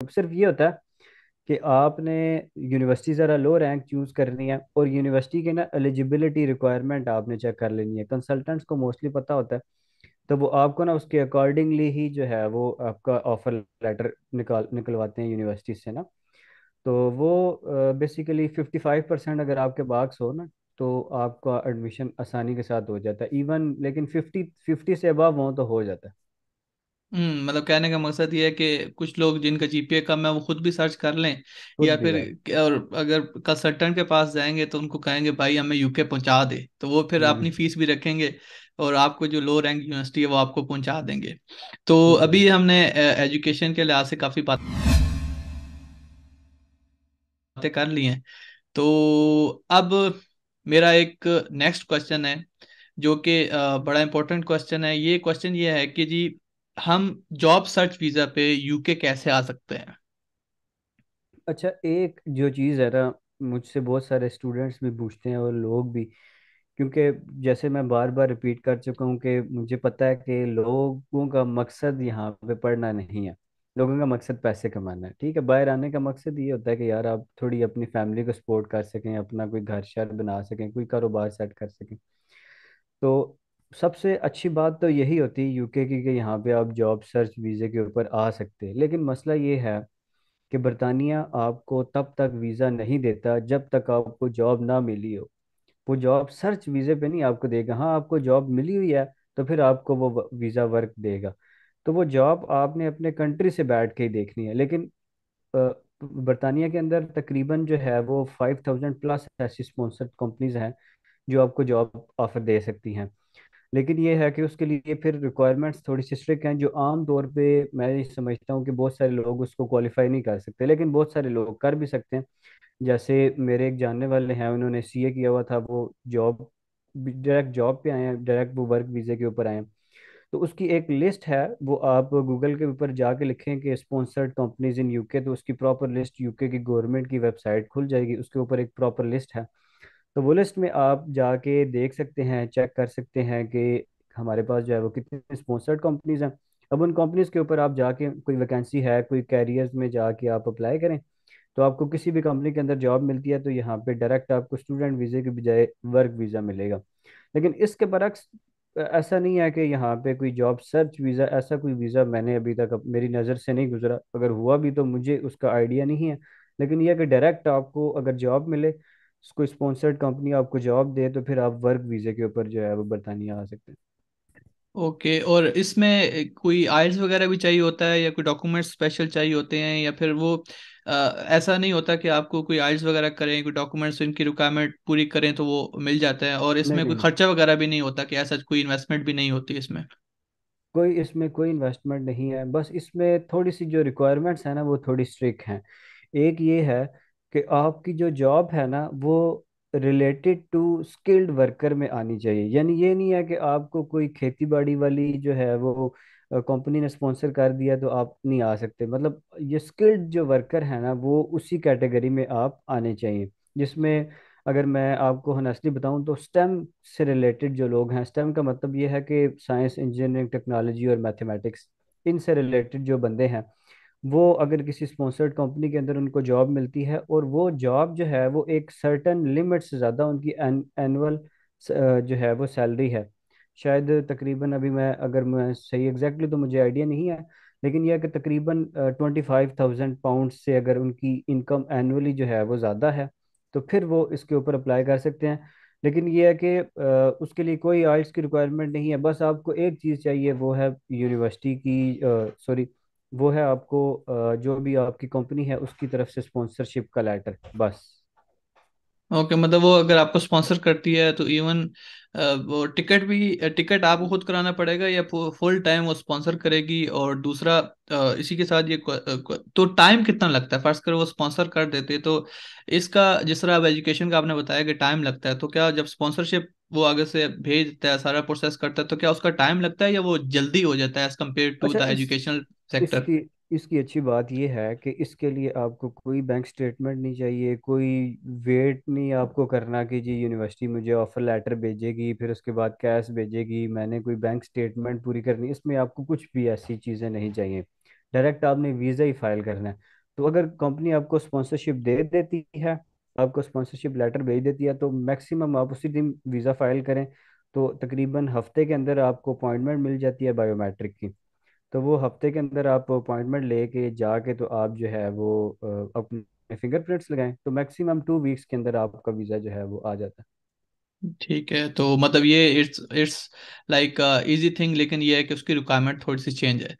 सिर्फ़ ये होता है कि आपने यूनिवर्सिटी ज़रा लो रैंक चूज़ करनी है और यूनिवर्सिटी के ना एलिजिबिलिटी रिक्वायरमेंट आपने चेक कर लेनी है। कंसल्टेंट्स को मोस्टली पता होता है तो वो आपको ना उसके अकॉर्डिंगली ही जो है वो आपका ऑफ़र लेटर निकाल, निकलवाते हैं यूनिवर्सिटी से ना। तो वो बेसिकली फिफ्टी फाइव परसेंट अगर आपके मार्क्स हो ना तो आपका एडमिशन आसानी के साथ हो जाता है। इवन लेकिन फिफ्टी फिफ्टी से अबव हो तो हो जाता है। हम्म मतलब कहने का मकसद ये है कि कुछ लोग जिनका जीपीए कम है वो खुद भी सर्च कर लें खुद या भी फिर और अगर कंसल्टेंट के पास जाएँगे तो उनको कहेंगे भाई हमें यूके पहुँचा दे। तो वो फिर हम्म अपनी फ़ीस भी रखेंगे और आपको जो लो रैंक यूनिवर्सिटी है वो आपको पहुँचा देंगे। तो हम्म अभी हमने एजुकेशन के लिहाज से काफ़ी बात बातें कर ली हैं। तो अब मेरा एक नेक्स्ट क्वेश्चन है जो कि अ, बड़ा इंपॉर्टेंट क्वेश्चन है। ये क्वेश्चन ये है कि जी हम जॉब सर्च वीज़ा पे यूके कैसे आ सकते हैं? अच्छा एक जो चीज़ है ना, मुझसे बहुत सारे स्टूडेंट्स भी पूछते हैं और लोग भी, क्योंकि जैसे मैं बार बार रिपीट कर चुका हूँ कि मुझे पता है कि लोगों का मकसद यहाँ पे पढ़ना नहीं है। लोगों का मकसद पैसे कमाना है, ठीक है? बाहर आने का मकसद ये होता है कि यार आप थोड़ी अपनी फैमिली को सपोर्ट कर सकें, अपना कोई घर शहर बना सकें, कोई कारोबार सेट कर सकें। तो सबसे अच्छी बात तो यही होती है यूके की कि यहाँ पे आप जॉब सर्च वीज़े के ऊपर आ सकते हैं। लेकिन मसला ये है कि बरतानिया आपको तब तक वीज़ा नहीं देता जब तक आपको जॉब ना मिली हो। वो जॉब सर्च वीज़े पे नहीं आपको देगा। हाँ आपको जॉब मिली हुई है तो फिर आपको वो वीज़ा वर्क देगा। तो वो जॉब आपने अपने कंट्री से बैठ के ही देखनी है। लेकिन बरतानिया के अंदर तकरीबन जो है वो फाइव थाउज़ेंड प्लस ऐसी स्पॉन्सर्ड कंपनीज़ हैं जो आपको जॉब ऑफ़र दे सकती हैं। लेकिन ये है कि उसके लिए फिर रिक्वायरमेंट्स थोड़ी सी स्ट्रिक्ट हैं, जो आम तौर पे मैं ये समझता हूँ कि बहुत सारे लोग उसको क्वालिफाई नहीं कर सकते, लेकिन बहुत सारे लोग कर भी सकते हैं। जैसे मेरे एक जानने वाले हैं, उन्होंने सीए किया हुआ था, वो जॉब डायरेक्ट जॉब पे आए हैं डायरेक्ट वो वर्क वीज़े के ऊपर आए हैं। तो उसकी एक लिस्ट है, वो आप गूगल के ऊपर जाके लिखें कि स्पॉन्सर्ड कंपनीज़ इन यूके तो उसकी प्रॉपर लिस्ट यूके की गवर्नमेंट की वेबसाइट खुल जाएगी, उसके ऊपर एक प्रॉपर लिस्ट है। तो वो लिस्ट में आप जाके देख सकते हैं चेक कर सकते हैं कि हमारे पास जो है वो कितनी स्पॉन्सर्ड कंपनीज़ हैं। अब उन कंपनीज़ के ऊपर आप जाके कोई वैकेंसी है, कोई कैरियर्स में जाके आप अप्लाई करें तो आपको किसी भी कंपनी के अंदर जॉब मिलती है तो यहाँ पे डायरेक्ट आपको स्टूडेंट वीज़े के बजाय वर्क वीज़ा मिलेगा। लेकिन इसके बरक्स ऐसा नहीं है कि यहाँ पे कोई जॉब सर्च वीज़ा ऐसा कोई वीज़ा मैंने अभी तक मेरी नज़र से नहीं गुजरा। अगर हुआ भी तो मुझे उसका आइडिया नहीं है। लेकिन यह कि डायरेक्ट आपको अगर जॉब मिले कोई स्पॉन्सर्ड कंपनी आपको जॉब दे तो फिर आप वर्क वीज़े के ऊपर जो है वो बरतानिया आ सकते हैं। ओके और इसमें कोई आइल्स वगैरह भी चाहिए होता है या कोई डॉक्यूमेंट्स स्पेशल चाहिए होते हैं या फिर वो अ, ऐसा नहीं होता कि आपको कोई आइल्स वगैरह करें कोई डॉक्यूमेंट्स इनकी रिक्वायरमेंट पूरी करें तो वो मिल जाता है और इसमें कोई खर्चा वगैरह भी नहीं होता कि ऐसा कोई इन्वेस्टमेंट भी नहीं होती इसमें। कोई इसमें कोई इन्वेस्टमेंट नहीं है बस इसमें थोड़ी सी जो रिक्वायरमेंट्स है ना वो थोड़ी स्ट्रिक्ट हैं। एक ये है कि आपकी जो जॉब है ना, वो रिलेटेड टू स्किल्ड वर्कर में आनी चाहिए। यानी ये नहीं है कि आपको कोई खेती बाड़ी वाली जो है वो कंपनी ने स्पॉन्सर कर दिया तो आप नहीं आ सकते। मतलब ये स्किल्ड जो वर्कर है ना, वो उसी कैटेगरी में आप आने चाहिए। जिसमें अगर मैं आपको हनेस्टली बताऊँ तो स्टेम से रिलेटेड जो लोग हैं स्टेम का मतलब ये है कि साइंस इंजीनियरिंग टेक्नोलॉजी और मैथमेटिक्स इनसे रिलेटेड जो बंदे हैं वो अगर किसी स्पॉन्सर्ड कंपनी के अंदर उनको जॉब मिलती है और वो जॉब जो है, वो एक सर्टन लिमिट से ज़्यादा उनकी एनुअल जो है, वो सैलरी है। शायद तकरीबन अभी मैं, अगर मैं सही एग्जैक्टली तो मुझे आइडिया नहीं है, लेकिन यह कि तकरीबन ट्वेंटी फाइव थाउज़ेंड पाउंड से अगर उनकी इनकम एनुअली जो है, वो ज़्यादा है तो फिर वो इसके ऊपर अप्लाई कर सकते हैं। लेकिन ये है कि उसके लिए कोई आइल्स की रिक्वायरमेंट नहीं है, बस आपको एक चीज़ चाहिए, वो है यूनिवर्सिटी की सॉरी वो है आपको अ, जो भी आपकी कंपनी है उसकी तरफ़ से स्पॉन्सरशिप का लेटर बस। ओके मतलब वो अगर आपको स्पॉन्सर करती है तो इवन वो टिकट भी टिकट आपको खुद कराना पड़ेगा या फुल टाइम वो स्पॉन्सर करेगी और दूसरा अ, इसी के साथ ये क्व- क्व- तो टाइम कितना लगता है? फ़र्स्ट करो वो स्पॉन्सर कर देते हैं तो इसका जिस तरह अब एजुकेशन का आपने बताया कि टाइम लगता है तो क्या जब स्पॉन्सरशिप वो आगे से भेज देता है सारा प्रोसेस करता है तो क्या उसका टाइम लगता है या वो जल्दी हो जाता है एज कंपेयर टू अच्छा द इस एजुकेशनल सेक्टर इसकी इसकी अच्छी बात यह है कि इसके लिए आपको कोई बैंक स्टेटमेंट नहीं चाहिए, कोई वेट नहीं आपको करना कि जी यूनिवर्सिटी मुझे ऑफ़र लेटर भेजेगी, फिर उसके बाद कैश भेजेगी, मैंने कोई बैंक स्टेटमेंट पूरी करनी, इसमें आपको कुछ भी ऐसी चीज़ें नहीं चाहिए। डायरेक्ट आपने वीज़ा ही फ़ाइल करना है। तो अगर कंपनी आपको स्पॉन्सरशिप दे देती है, आपको स्पॉन्सरशिप लेटर भेज देती है तो मैक्सिमम आप उसी दिन वीज़ा फ़ाइल करें तो तकरीबन हफ़्ते के अंदर आपको अपॉइंटमेंट मिल जाती है बायोमेट्रिक की। तो वो हफ़्ते के अंदर आप अपॉइंटमेंट लेके जाके तो आप जो है वो अपने फिंगरप्रिंट्स लगाएँ तो मैक्सिमम टू वीक्स के अंदर आपका वीज़ा जो है वो आ जाता है। ठीक है तो मतलब ये it's it's like easy thing, लेकिन ये है कि उसकी रिक्वायरमेंट थोड़ी सी चेंज है।